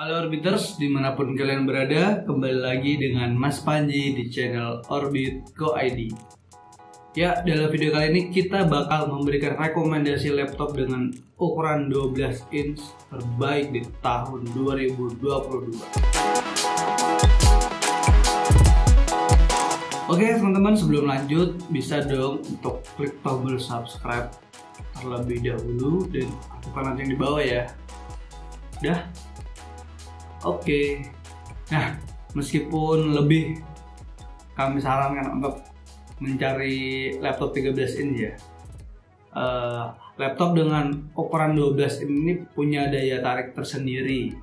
Halo Orbiters, di mana pun kalian berada, kembali lagi dengan Mas Panji di channel Orbit Go ID. Ya, dalam video kali ini kita bakal memberikan rekomendasi laptop dengan ukuran 12 inch terbaik di tahun 2022. Oke teman-teman sebelum lanjut bisa dong untuk klik tombol subscribe terlebih dahulu dan aktifkan lonceng di bawah ya. Udah? Oke. Nah, meskipun lebih kami sarankan untuk mencari laptop 13 inch ya. Uh, laptop dengan ukuran 12 inch ini punya daya tarik tersendiri.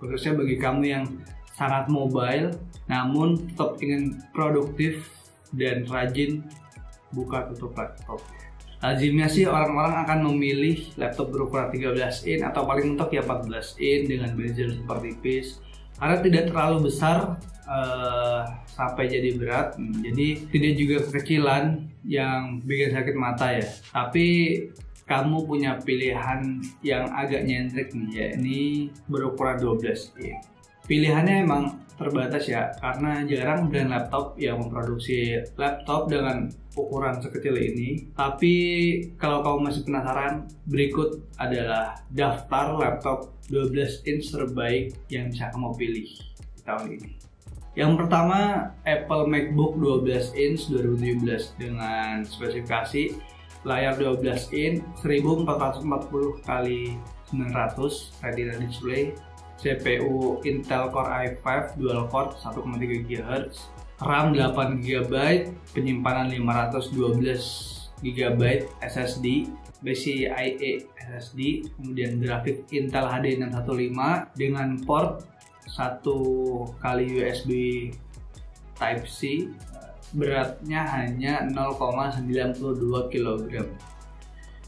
Khususnya bagi kamu yang sangat mobile namun tetap ingin produktif dan rajin buka tutup laptop. Lazimnya sih orang-orang akan memilih laptop berukuran 13 in atau paling mentok ya 14 in dengan bezel seperti tipis. Karena tidak terlalu besar uh, sampai jadi berat. Jadi tidak juga kekecilan yang bikin sakit mata ya. Tapi kamu punya pilihan yang agak nyentrik nih ya ini berukuran 12 in. Pilihannya emang terbatas ya karena jarang brand laptop yang memproduksi laptop dengan ukuran sekecil ini. Tapi kalau kamu masih penasaran berikut adalah daftar laptop 12 inch terbaik yang bisa kamu pilih tahun ini. Yang pertama Apple MacBook 12 inch 2017 dengan spesifikasi layar 12 inch 1440 x 900 Retina display CPU Intel Core i5 dual core 1,3 GHz, RAM 8 GB, penyimpanan 512 GB SSD, PCIe SSD, kemudian grafik Intel HD 615 dengan port 1 kali USB Type C beratnya hanya 0,92 kg.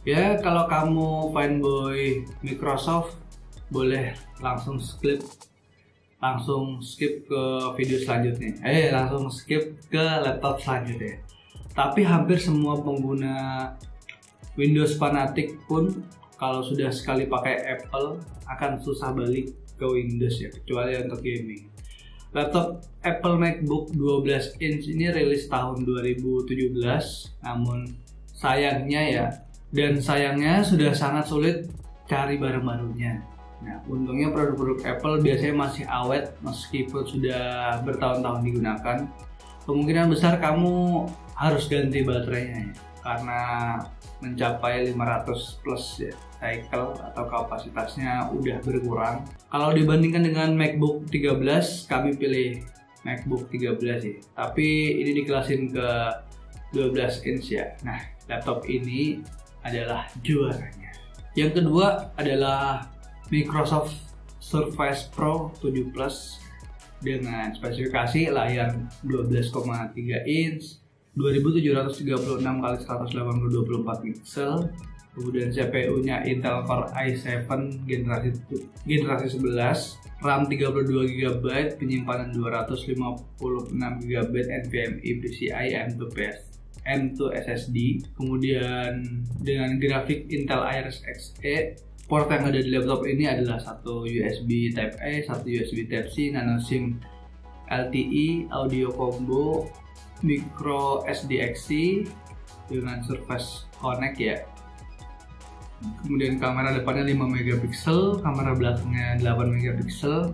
Ya, kalau kamu fanboy Microsoft boleh langsung skip langsung skip ke video selanjutnya. Eh langsung skip ke laptop selanjutnya. Tapi hampir semua pengguna Windows fanatik pun kalau sudah sekali pakai Apple akan susah balik ke Windows ya kecuali untuk gaming. Laptop Apple MacBook 12 inch ini rilis tahun 2017 namun sayangnya ya dan sayangnya sudah sangat sulit cari barang barunya Nah, untungnya produk-produk Apple biasanya masih awet meskipun sudah bertahun-tahun digunakan. Kemungkinan besar kamu harus ganti baterainya ya, karena mencapai 500 plus ya cycle atau kapasitasnya udah berkurang. Kalau dibandingkan dengan MacBook 13, kami pilih MacBook 13 ya. Tapi ini dikelasin ke 12 inch ya. Nah, laptop ini adalah juaranya. Yang kedua adalah Microsoft Surface Pro 7 Plus dengan spesifikasi layar 12,3 inch 2736 x 180 pixel kemudian CPU-nya Intel Core i7 generasi generasi 11 RAM 32 GB penyimpanan 256 GB NVMe PCIe M2PS M2 SSD kemudian dengan grafik Intel Iris Xe port yang ada di laptop ini adalah satu USB Type A, satu USB Type C, nano SIM LTE, audio combo, micro SDXC dengan Surface Connect ya. Kemudian kamera depannya 5 megapiksel, kamera belakangnya 8 megapiksel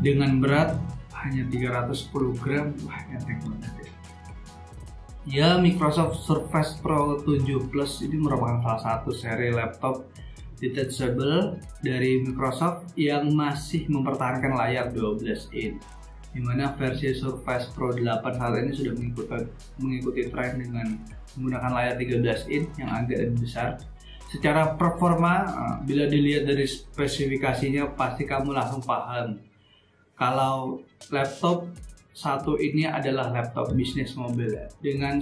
dengan berat hanya 310 gram. Wah, enteng banget ya. Ya, Microsoft Surface Pro 7 Plus ini merupakan salah satu seri laptop detachable dari Microsoft yang masih mempertahankan layar 12 in di mana versi Surface Pro 8 saat ini sudah mengikuti, mengikuti tren dengan menggunakan layar 13 in yang agak lebih besar. Secara performa eh, bila dilihat dari spesifikasinya pasti kamu langsung paham. Kalau laptop satu ini adalah laptop bisnis mobil. Ya. dengan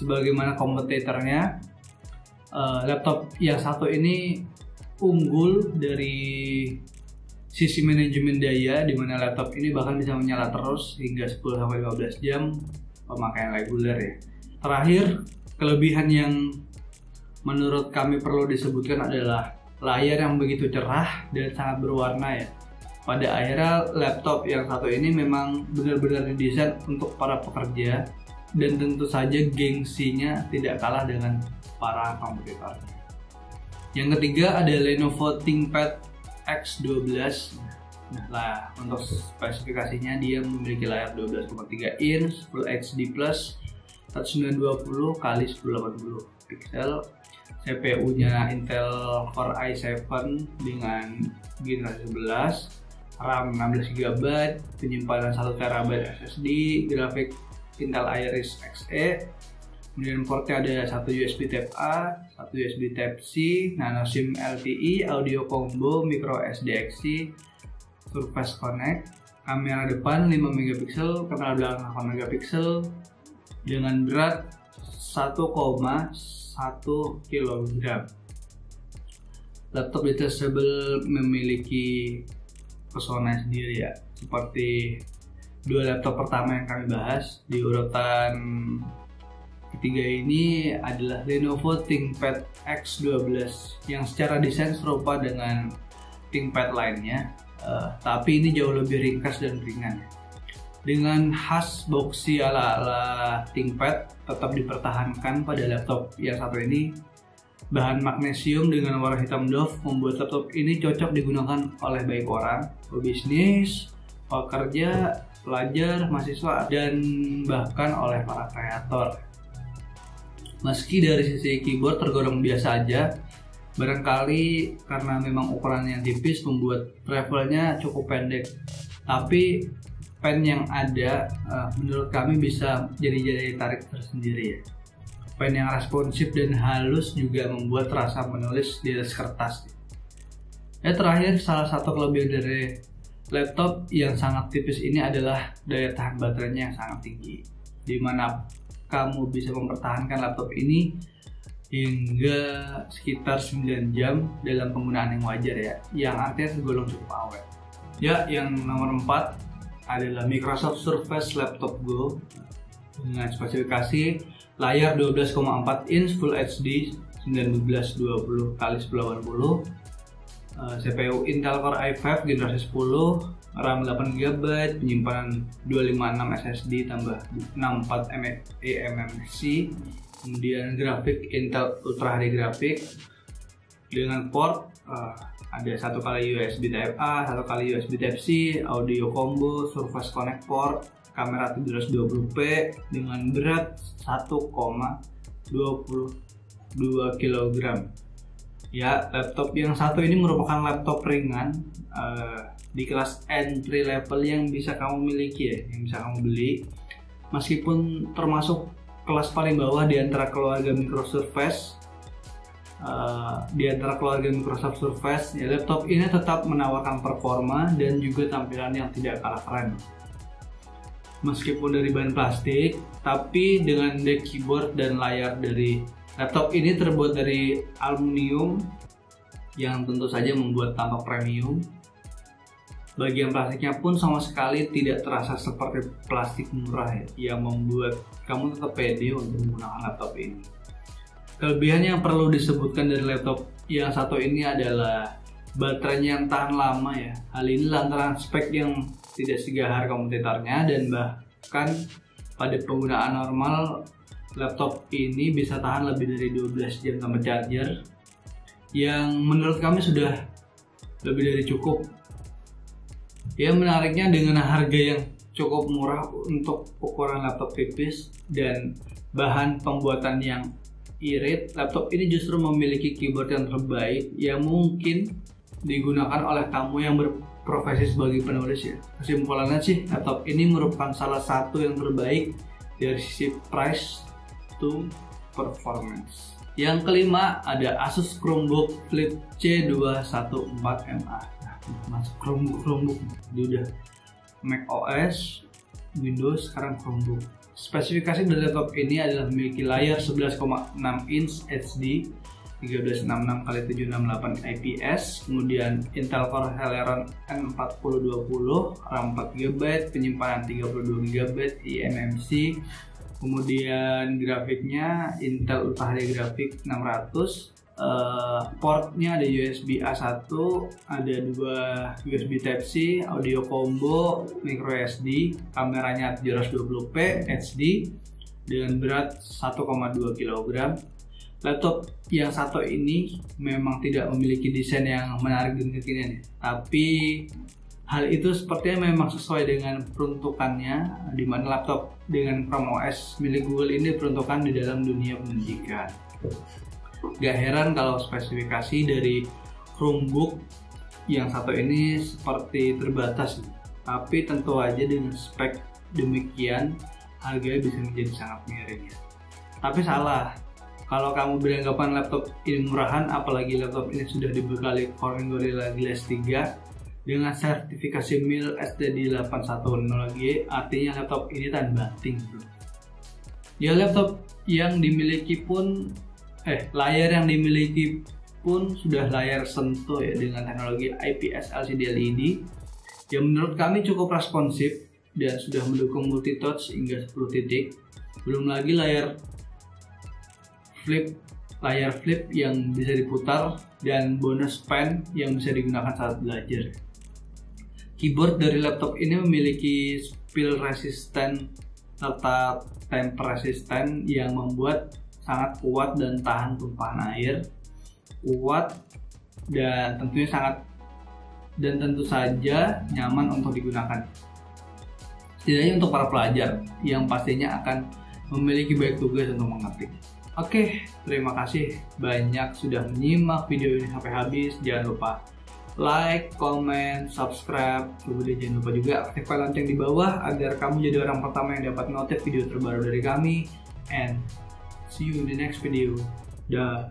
sebagaimana kompetitornya uh, laptop yang satu ini unggul dari sisi manajemen daya di mana laptop ini bahkan bisa menyala terus hingga 10 sampai 15 jam pemakaian reguler ya. Terakhir, kelebihan yang menurut kami perlu disebutkan adalah layar yang begitu cerah dan sangat berwarna ya. pada akhirnya laptop yang satu ini memang benar-benar didesain untuk para pekerja dan tentu saja gengsinya tidak kalah dengan para kompetitornya. Yang ketiga ada Lenovo ThinkPad X12. Nah, lah untuk spesifikasinya dia memiliki layar 12,3 inch Full HD Plus 1920 x 1080 pixel CPU-nya Intel Core i7 dengan generasi 11 RAM 16 GB, penyimpanan 1 TB SSD, grafik Intel Iris Xe, kemudian portnya ada satu USB Type A, satu USB Type C, nano SIM LTE, audio combo, micro SDXC, Surface Connect, kamera depan 5 megapiksel, kamera belakang 8 megapiksel dengan berat 1,1 kg. Laptop detachable memiliki pesona sendiri ya seperti dua laptop pertama yang kami bahas di urutan ketiga ini adalah Lenovo ThinkPad X12 yang secara desain serupa dengan ThinkPad lainnya uh, tapi ini jauh lebih ringkas dan ringan. Dengan khas boxy ala-ala ThinkPad tetap dipertahankan pada laptop yang satu ini. Bahan magnesium dengan warna hitam doff membuat laptop ini cocok digunakan oleh baik orang, pebisnis, pekerja, pelajar, mahasiswa, dan bahkan oleh para kreator. Meski dari sisi keyboard tergolong biasa aja, barangkali karena memang ukurannya tipis membuat travelnya cukup pendek. Tapi pen yang ada uh, menurut kami bisa jadi jadi tarik tersendiri ya pen yang responsif dan halus juga membuat rasa menulis di atas kertas. Ya terakhir salah satu kelebihan dari laptop yang sangat tipis ini adalah daya tahan baterainya yang sangat tinggi. Di mana kamu bisa mempertahankan laptop ini hingga sekitar 9 jam dalam penggunaan yang wajar ya, yang artinya tergolong cukup awet. Ya, yang nomor 4 adalah Microsoft Surface Laptop Go dengan spesifikasi layar 12,4 inch Full HD 1920 x 1080 CPU Intel Core i5 generasi 10 RAM 8 GB penyimpanan 256 SSD tambah 64 eMMC kemudian grafik Intel Ultra HD grafik dengan port uh, ada satu kali USB Type A, satu kali USB Type C, audio combo, Surface Connect port, kamera 720p dengan berat 1,22 kg. Ya, laptop yang satu ini merupakan laptop ringan uh, di kelas entry level yang bisa kamu miliki ya, yang bisa kamu beli. Meskipun termasuk kelas paling bawah di antara keluarga Microsurface uh, di antara keluarga Microsoft Surface, ya laptop ini tetap menawarkan performa dan juga tampilan yang tidak kalah keren meskipun dari bahan plastik, tapi dengan deck keyboard dan layar dari laptop ini terbuat dari aluminium yang tentu saja membuat tampak premium. Bagian plastiknya pun sama sekali tidak terasa seperti plastik murah ya, yang membuat kamu tetap pede untuk menggunakan laptop ini. Kelebihan yang perlu disebutkan dari laptop yang satu ini adalah baterainya yang tahan lama ya. Hal ini lantaran spek yang tidak segahar kompetitornya dan bahkan pada penggunaan normal laptop ini bisa tahan lebih dari 12 jam tanpa charger yang menurut kami sudah lebih dari cukup ya menariknya dengan harga yang cukup murah untuk ukuran laptop tipis dan bahan pembuatan yang irit laptop ini justru memiliki keyboard yang terbaik yang mungkin digunakan oleh kamu yang ber profesi sebagai penulis ya. Kesimpulannya sih, laptop ini merupakan salah satu yang terbaik dari sisi price to performance. Yang kelima ada Asus Chromebook Flip C214MA. Masuk Chromebook Chromebook, dia udah Mac OS, Windows, sekarang Chromebook. Spesifikasi dari laptop ini adalah memiliki layar 11,6 inch HD 1366 x 768 IPS, kemudian Intel Core Celeron N4020, RAM 4 GB, penyimpanan 32 GB, eMMC, kemudian grafiknya Intel Ultra HD Graphic 600, uh, portnya ada USB A1 ada dua USB Type C audio combo micro SD kameranya 720p HD dengan berat 1,2 kg laptop yang satu ini memang tidak memiliki desain yang menarik dan kekinian tapi hal itu sepertinya memang sesuai dengan peruntukannya di mana laptop dengan Chrome OS milik Google ini diperuntukkan di dalam dunia pendidikan Gak heran kalau spesifikasi dari Chromebook yang satu ini seperti terbatas, tapi tentu aja dengan spek demikian harganya bisa menjadi sangat miring ya. Tapi salah, kalau kamu beranggapan laptop ini murahan, apalagi laptop ini sudah dibekali Corning Gorilla Glass 3 dengan sertifikasi MIL STD 810G, artinya laptop ini tan banting. Ya laptop yang dimiliki pun eh layar yang dimiliki pun sudah layar sentuh ya dengan teknologi IPS LCD LED yang menurut kami cukup responsif dan sudah mendukung multi touch hingga 10 titik. Belum lagi layar flip layar flip yang bisa diputar dan bonus pen yang bisa digunakan saat belajar. Keyboard dari laptop ini memiliki spill resistant serta temper resistant yang membuat sangat kuat dan tahan tumpahan air kuat dan tentunya sangat dan tentu saja nyaman untuk digunakan setidaknya untuk para pelajar yang pastinya akan memiliki baik tugas untuk mengetik Oke, terima kasih banyak sudah menyimak video ini sampai habis. Jangan lupa like, comment, subscribe, kemudian jangan lupa juga aktifkan lonceng di bawah agar kamu jadi orang pertama yang dapat notif video terbaru dari kami. And See you in the next video. Duh.